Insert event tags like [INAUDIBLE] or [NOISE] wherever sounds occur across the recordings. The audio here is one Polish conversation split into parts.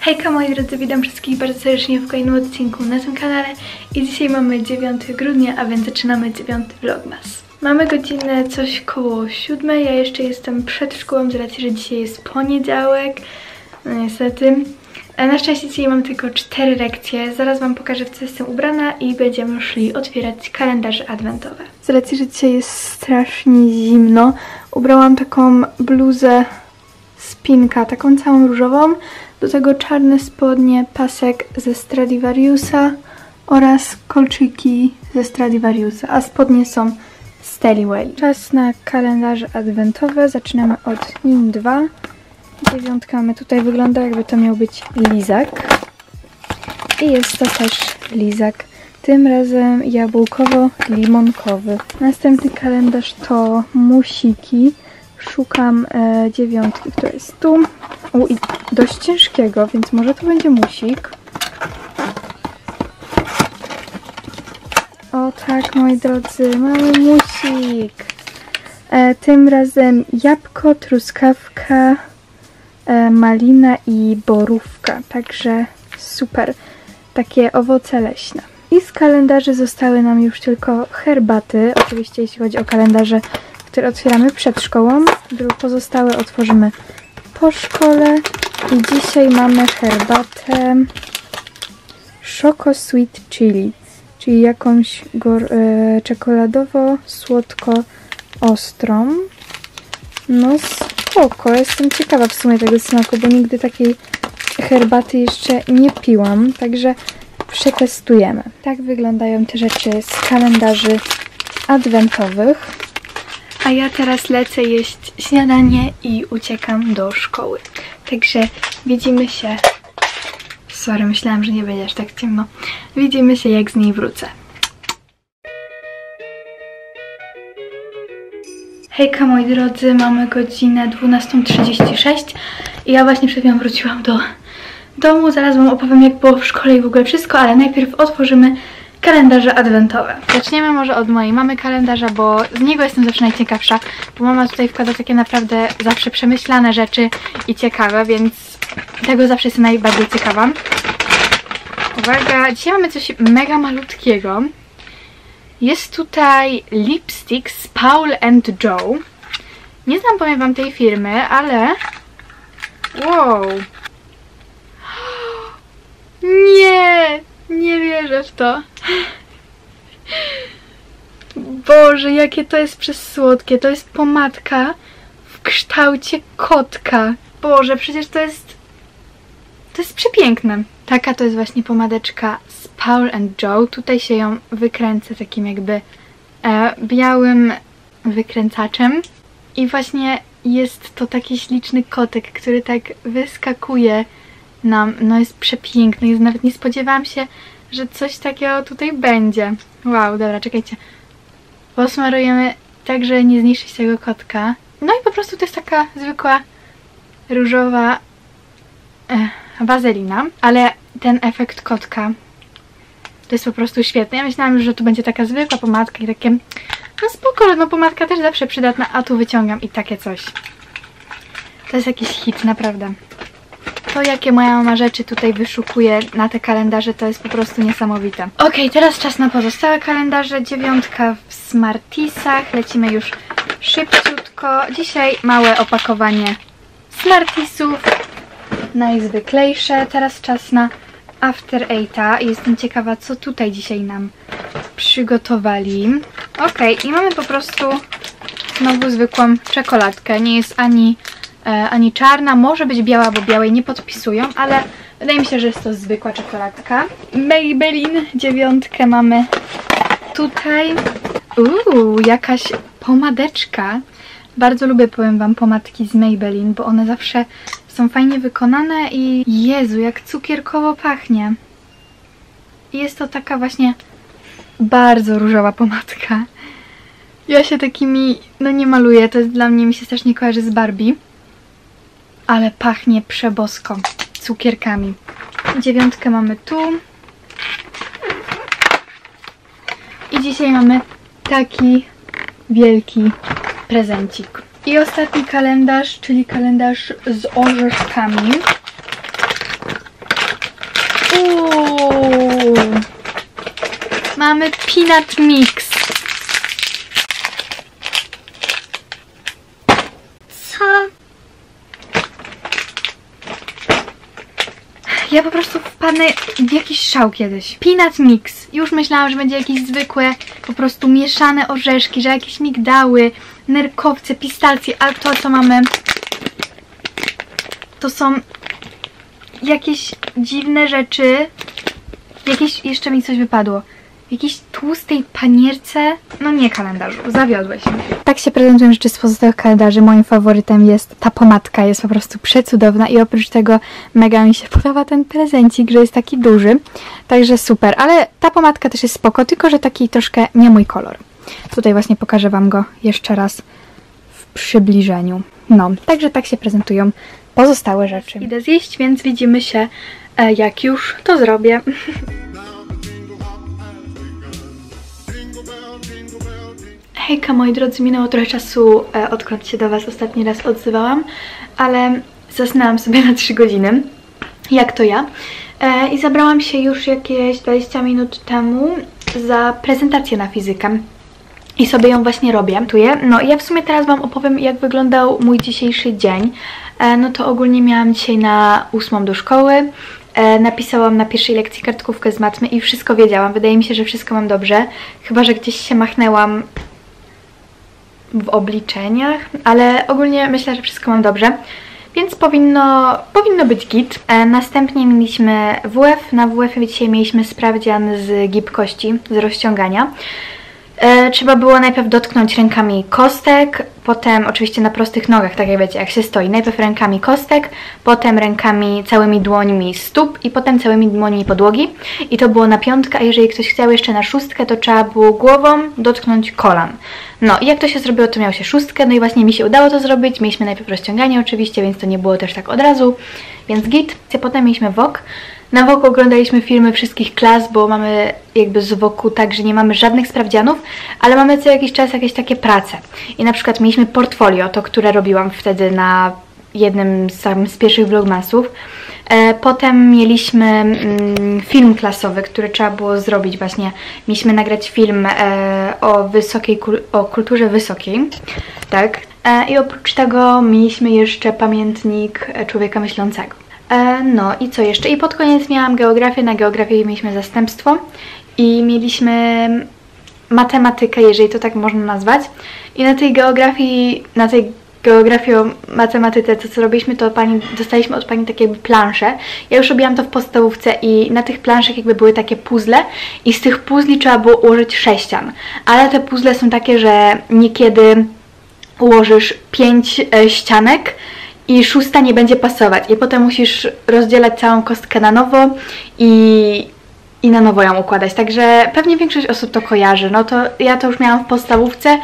Hejka moi drodzy, witam wszystkich bardzo serdecznie w kolejnym odcinku na tym kanale i dzisiaj mamy 9 grudnia, a więc zaczynamy 9 vlogmas. Mamy godzinę coś koło 7, ja jeszcze jestem przed szkołą z racji, że dzisiaj jest poniedziałek, no niestety. E, Na szczęście dzisiaj mam tylko 4 lekcje, zaraz wam pokażę w co jestem ubrana i będziemy szli otwierać kalendarze adwentowe. Z racji, że dzisiaj jest strasznie zimno, ubrałam taką bluzę spinka, taką całą różową, do tego czarne spodnie, pasek ze Stradivariusa oraz kolczyki ze Stradivariusa, a spodnie są z Tellywell. Czas na kalendarze adwentowe, zaczynamy od NIM 2. Dziewiątka mamy tutaj, wygląda jakby to miał być lizak. I jest to też lizak, tym razem jabłkowo-limonkowy. Następny kalendarz to musiki. Szukam e, dziewiątki, która jest tu. I dość ciężkiego, więc może to będzie musik. O tak, moi drodzy, mamy musik. E, tym razem jabłko, truskawka, e, malina i borówka. Także super. Takie owoce leśne. I z kalendarzy zostały nam już tylko herbaty. Oczywiście jeśli chodzi o kalendarze, które otwieramy przed szkołą. Pozostałe otworzymy po szkole. I dzisiaj mamy herbatę Choco Sweet Chili, czyli jakąś e, czekoladowo-słodko-ostrą. No spoko, jestem ciekawa w sumie tego smaku, bo nigdy takiej herbaty jeszcze nie piłam, także przetestujemy. Tak wyglądają te rzeczy z kalendarzy adwentowych. A ja teraz lecę jeść śniadanie i uciekam do szkoły. Także widzimy się. Sorry, myślałam, że nie będzie aż tak ciemno. Widzimy się, jak z niej wrócę. Hejka moi drodzy, mamy godzinę 12.36 i ja właśnie przed chwilą wróciłam do domu. Zaraz wam opowiem jak było w szkole i w ogóle wszystko, ale najpierw otworzymy kalendarze adwentowe. Zaczniemy może od mojej mamy kalendarza, bo z niego jestem zawsze najciekawsza, bo mama tutaj wkłada takie naprawdę zawsze przemyślane rzeczy i ciekawe, więc tego zawsze jestem najbardziej ciekawa. Uwaga, dzisiaj mamy coś mega malutkiego. Jest tutaj lipstick z Paul and Joe. Nie znam, powiem wam, tej firmy, ale... Wow! [GASPS] Nie! Nie wierzę w to. Boże, jakie to jest przesłodkie. To jest pomadka w kształcie kotka. Boże, przecież to jest... To jest przepiękne. Taka to jest właśnie pomadeczka z Paul and Joe. Tutaj się ją wykręcę takim jakby e, białym wykręcaczem. I właśnie jest to taki śliczny kotek, który tak wyskakuje nam. No jest przepiękny. Jest, nawet nie spodziewałam się, że coś takiego tutaj będzie. Wow, dobra, czekajcie. Posmarujemy tak, że nie zniszczyć tego kotka. No i po prostu to jest taka zwykła różowa e, wazelina, ale ten efekt kotka to jest po prostu świetny. Ja myślałam, że to będzie taka zwykła pomadka i takie no spoko, no pomadka też zawsze przydatna, a tu wyciągam i takie coś. To jest jakiś hit, naprawdę. To, jakie moja mama rzeczy tutaj wyszukuje na te kalendarze, to jest po prostu niesamowite. Ok, teraz czas na pozostałe kalendarze. Dziewiątka w Smartisach. Lecimy już szybciutko. Dzisiaj małe opakowanie Smartisów. Najzwyklejsze. Teraz czas na After Eighta. Jestem ciekawa, co tutaj dzisiaj nam przygotowali. Ok, i mamy po prostu znowu zwykłą czekoladkę. Nie jest ani ani czarna, może być biała, bo białej nie podpisują, ale wydaje mi się, że jest to zwykła czekoladka. Maybelline dziewiątkę mamy tutaj. Uuu, jakaś pomadeczka. Bardzo lubię, powiem wam, pomadki z Maybelline, bo one zawsze są fajnie wykonane i Jezu, jak cukierkowo pachnie. Jest to taka właśnie bardzo różowa pomadka. Ja się takimi, no nie maluję, to jest dla mnie, mi się strasznie kojarzy z Barbie ale pachnie przebosko cukierkami. Dziewiątkę mamy tu. I dzisiaj mamy taki wielki prezencik. I ostatni kalendarz, czyli kalendarz z orzeszkami. Uuu. Mamy peanut mix. Ja po prostu wpadnę w jakiś szał kiedyś. Peanut mix. Już myślałam, że będzie jakieś zwykłe, po prostu mieszane orzeszki, że jakieś migdały, nerkowce, pistacje, a to co mamy to są jakieś dziwne rzeczy. Jakieś, jeszcze mi coś wypadło. W jakiejś tłustej panierce. No nie kalendarzu, zawiodłeś mnie. Tak się prezentują rzeczy z pozostałych kalendarzy. Moim faworytem jest ta pomadka, jest po prostu przecudowna i oprócz tego mega mi się [LAUGHS] podoba ten prezencik, że jest taki duży. Także super, ale ta pomadka też jest spoko, tylko że taki troszkę nie mój kolor. Tutaj właśnie pokażę Wam go jeszcze raz w przybliżeniu. No, także tak się prezentują pozostałe rzeczy. Idę zjeść, więc widzimy się e, jak już to zrobię. [LAUGHS] Hejka moi drodzy, minęło trochę czasu e, odkąd się do Was ostatni raz odzywałam, ale zasnęłam sobie [LAUGHS] na 3 godziny, jak to ja. E, I zabrałam się już jakieś 20 minut temu za prezentację na fizykę. I sobie ją właśnie robię. No ja w sumie teraz Wam opowiem, jak wyglądał mój dzisiejszy dzień. E, no to ogólnie miałam dzisiaj na ósmą do szkoły. Napisałam na pierwszej lekcji kartkówkę z matmy i wszystko wiedziałam. Wydaje mi się, że wszystko mam dobrze. Chyba, że gdzieś się machnęłam w obliczeniach, ale ogólnie myślę, że wszystko mam dobrze. Więc powinno, powinno być git. E, następnie mieliśmy WF. Na WF dzisiaj mieliśmy sprawdzian z gibkości, z rozciągania. E, trzeba było najpierw dotknąć rękami kostek, potem oczywiście na prostych nogach, tak jak wiecie, jak się stoi. Najpierw rękami kostek, potem rękami całymi dłońmi stóp i potem całymi dłońmi podłogi. I to było na piątkę, a jeżeli ktoś chciał jeszcze na szóstkę, to trzeba było głową dotknąć kolan. No i jak to się zrobiło, to miało się szóstkę, no i właśnie mi się udało to zrobić. Mieliśmy najpierw rozciąganie oczywiście, więc to nie było też tak od razu, więc git. Potem mieliśmy wok. Na WOK oglądaliśmy filmy wszystkich klas, bo mamy jakby z WOKu tak, że nie mamy żadnych sprawdzianów, ale mamy co jakiś czas jakieś takie prace. I na przykład mieliśmy portfolio, to które robiłam wtedy na jednym z, pierwszych vlogmasów. E, potem mieliśmy mm, film klasowy, który trzeba było zrobić właśnie. Mieliśmy nagrać film e, o, wysokiej, o kulturze wysokiej, tak. E, I oprócz tego mieliśmy jeszcze pamiętnik człowieka myślącego. E, no i co jeszcze? I pod koniec miałam geografię. Na geografii mieliśmy zastępstwo i mieliśmy matematykę, jeżeli to tak można nazwać. I na tej geografii, na tej geografii o matematyce, to co robiliśmy, to pani, dostaliśmy od pani takie jakby plansze. Ja już robiłam to w podstawówce i na tych planszach jakby były takie puzzle i z tych puzli trzeba było ułożyć sześcian. Ale te puzzle są takie, że niekiedy ułożysz pięć e, ścianek, i szósta nie będzie pasować. I potem musisz rozdzielać całą kostkę na nowo i i na nowo ją układać. Także pewnie większość osób to kojarzy. No to ja to już miałam w podstawówce.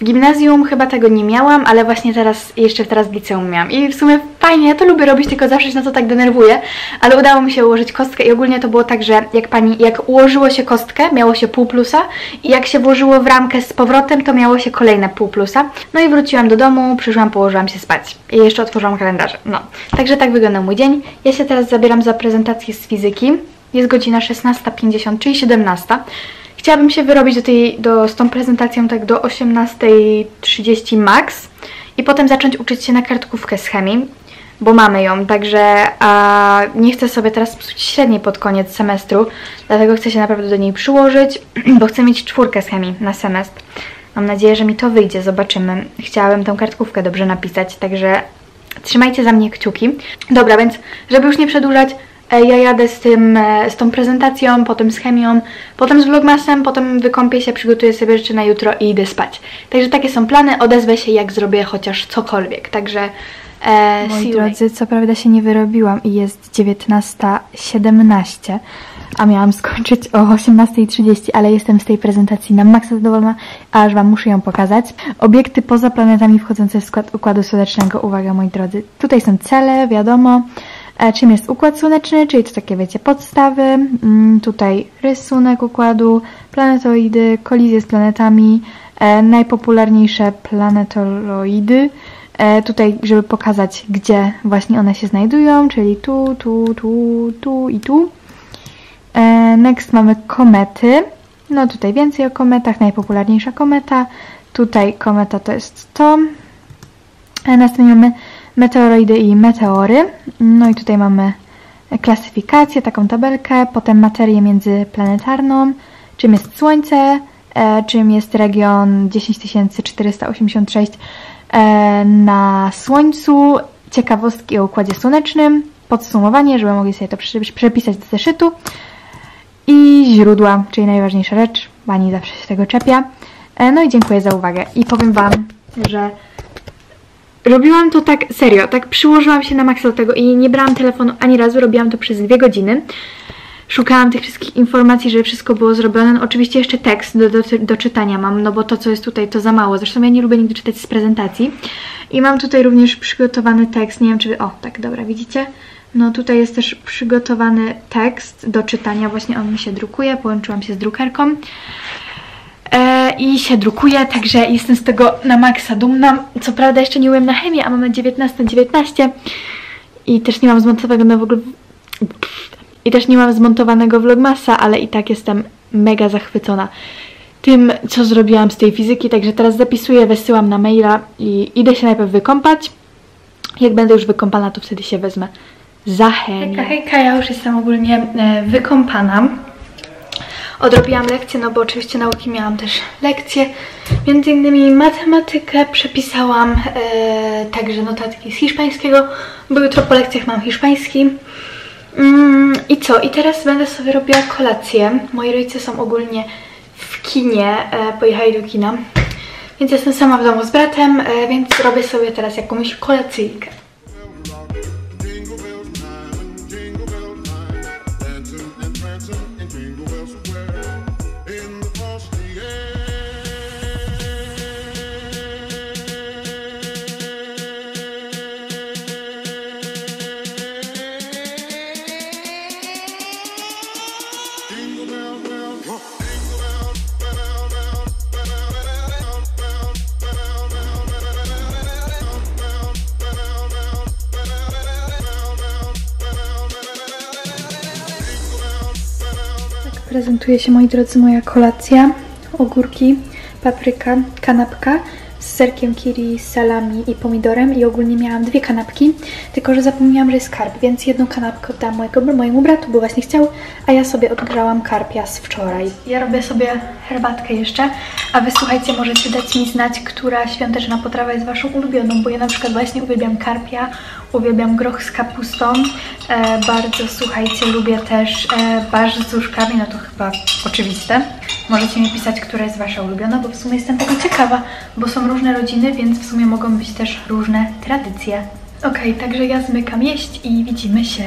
W gimnazjum chyba tego nie miałam, ale właśnie teraz, jeszcze teraz w liceum miałam. I w sumie fajnie, ja to lubię robić, tylko zawsze się na to tak denerwuję. Ale udało mi się ułożyć kostkę i ogólnie to było tak, że jak pani, jak ułożyło się kostkę, miało się pół plusa i jak się włożyło w ramkę z powrotem, to miało się kolejne pół plusa. No i wróciłam do domu, przyszłam, położyłam się spać. I jeszcze otworzyłam kalendarz. No. Także tak wygląda mój dzień. Ja się teraz zabieram za prezentację z fizyki. Jest godzina 16.50, czyli 17. Chciałabym się wyrobić do tej, do, z tą prezentacją tak do 18.30 max i potem zacząć uczyć się na kartkówkę z chemii, bo mamy ją, także a, nie chcę sobie teraz psuć średniej pod koniec semestru, dlatego chcę się naprawdę do niej przyłożyć, [CLEARS THROAT] bo chcę mieć czwórkę z chemii na semestr. Mam nadzieję, że mi to wyjdzie, zobaczymy. Chciałabym tę kartkówkę dobrze napisać, także trzymajcie za mnie kciuki. Dobra, więc żeby już nie przedłużać, ja jadę z tym, e, z tą prezentacją, potem z chemią, potem z vlogmasem, potem wykąpię się, przygotuję sobie rzeczy na jutro i idę spać. Także takie są plany, odezwę się jak zrobię chociaż cokolwiek, także e, Moi drodzy, co prawda się nie wyrobiłam i jest 19.17, a miałam skończyć o 18.30, ale jestem z tej prezentacji na maksa zadowolona, aż Wam muszę ją pokazać. Obiekty poza planetami wchodzące w skład Układu Słonecznego, uwaga moi drodzy, tutaj są cele, wiadomo, czym jest Układ Słoneczny, czyli to takie, wiecie, podstawy. Mm, tutaj rysunek układu, planetoidy, kolizje z planetami, e, najpopularniejsze planetoloidy. E, tutaj, żeby pokazać, gdzie właśnie one się znajdują, czyli tu, tu, tu, tu i tu. Next mamy komety. No tutaj więcej o kometach, najpopularniejsza kometa. Tutaj kometa to jest to. Następnie mamy meteoroidy i meteory. No i tutaj mamy klasyfikację, taką tabelkę, potem materię międzyplanetarną, czym jest Słońce, e, czym jest region 10486 e, na Słońcu, ciekawostki o Układzie Słonecznym, podsumowanie, żeby mogli sobie to przepisać do zeszytu i źródła, czyli najważniejsza rzecz, Pani zawsze się tego czepia. E, no i dziękuję za uwagę i powiem Wam, że robiłam to tak serio, tak przyłożyłam się na maksa do tego i nie brałam telefonu ani razu, robiłam to przez dwie godziny. Szukałam tych wszystkich informacji, żeby wszystko było zrobione. No, oczywiście jeszcze tekst do, do, do, czytania mam, no bo to, co jest tutaj, to za mało. Zresztą ja nie lubię nigdy czytać z prezentacji. I mam tutaj również przygotowany tekst, nie wiem czy wy... O, tak, dobra, widzicie? No tutaj jest też przygotowany tekst do czytania, właśnie on mi się drukuje, połączyłam się z drukarką. E, I się drukuje, także jestem z tego na maksa dumna. Co prawda jeszcze nie umiem na chemię, a mamy 19.19 19 i też nie mam zmontowanego w. I też nie mam zmontowanego vlogmasa, ale i tak jestem mega zachwycona tym, co zrobiłam z tej fizyki, także teraz zapisuję, wysyłam na maila i idę się najpierw wykąpać. Jak będę już wykąpana, to wtedy się wezmę za chemię. Hejka, hejka, ja już jestem ogólnie e, wykąpana. Odrobiłam lekcję, no bo oczywiście nauki miałam też lekcje. Między innymi matematykę przepisałam, e, także notatki z hiszpańskiego, bo jutro po lekcjach mam hiszpański. Mm, I co? I teraz będę sobie robiła kolację. Moi rodzice są ogólnie w kinie, e, pojechali do kina. Więc jestem sama w domu z bratem, e, więc robię sobie teraz jakąś kolacyjkę. Prezentuje się, moi drodzy, moja kolacja. Ogórki, papryka, kanapka z serkiem kiri, salami i pomidorem i ogólnie miałam dwie kanapki, tylko że zapomniałam, że jest karp, więc jedną kanapkę oddałam mojego, mojemu bratu, bo właśnie chciał, a ja sobie odgrzałam karpia z wczoraj. Ja robię sobie herbatkę jeszcze, a wy słuchajcie, możecie dać mi znać, która świąteczna potrawa jest waszą ulubioną, bo ja na przykład właśnie uwielbiam karpia, uwielbiam groch z kapustą, e, bardzo słuchajcie, lubię też e, barsz z uszkami, no to chyba oczywiste. Możecie mi pisać, która jest wasza ulubiona, bo w sumie jestem tego ciekawa, bo są różne rodziny, więc w sumie mogą być też różne tradycje. Okej, okay, także ja zmykam jeść i widzimy się,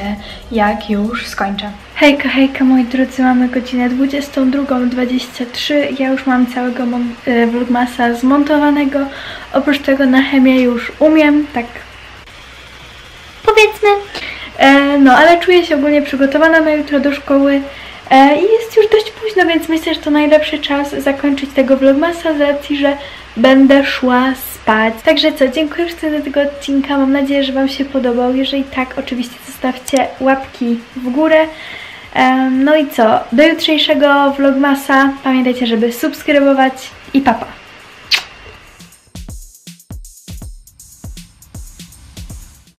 jak już skończę. Hejka, hejka moi drodzy, mamy godzinę 22.23. Ja już mam całego e, vlogmasa zmontowanego. Oprócz tego na chemię już umiem, tak powiedzmy. E, no, ale czuję się ogólnie przygotowana na jutro do szkoły. E, I jest już dość późno, więc myślę, że to najlepszy czas zakończyć tego vlogmasa z racji, że będę szła spać. Także co, dziękuję już za tego odcinka, mam nadzieję, że Wam się podobał. Jeżeli tak, oczywiście zostawcie łapki w górę. No i co, do jutrzejszego vlogmasa pamiętajcie, żeby subskrybować i papa.